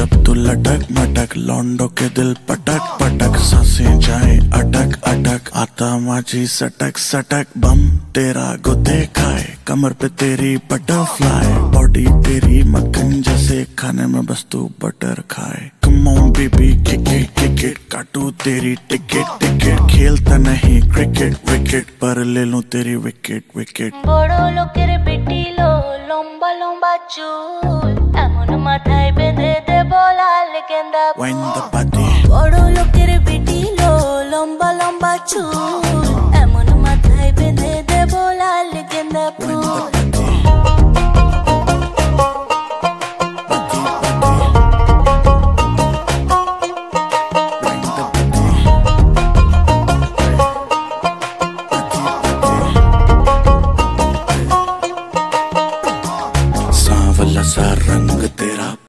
मटक लौंडो के दिल पटक पटक सांसें जाए अटक अटक आता माझी सटक सटक बम तेरा गुदे खाए कमर पे तेरी बटरफ्लाई बॉडी तेरी मक्खन जैसे खाने में बस तू बटर खाए come on baby kick it kick it काटू तेरी टिकट टिकट खेलता नहीं क्रिकेट विकेट पर ले लूं तेरी विकेट विकेट বড় লোকের বেটিলো লম্বা লম্বা চুল এমন মাথায় বেঁধে দেব লাল গেন্দা Wind the body বড় লোকের বেটিলো লম্বা লম্বা চুল এমন মাথায় বেঁধে দেব লাল গেন্দা Wind full the body Wind the body सांवला सा रंग